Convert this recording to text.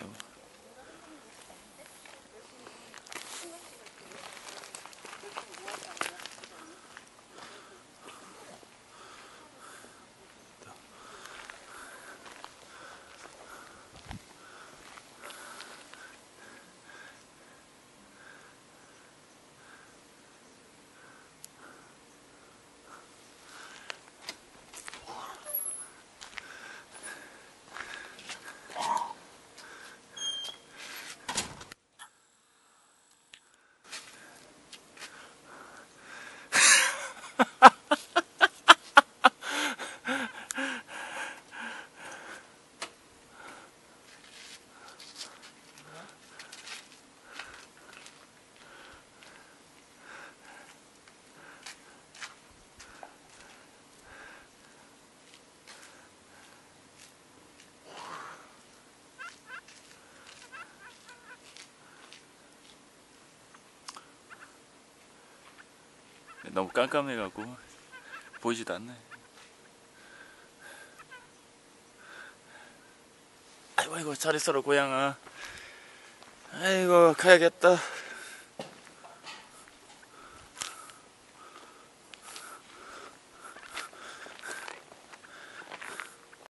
No. 너무 깜깜해갖고 보이지도 않네. 아이고 아이고 잘 있어라 고양아. 아이고 가야겠다.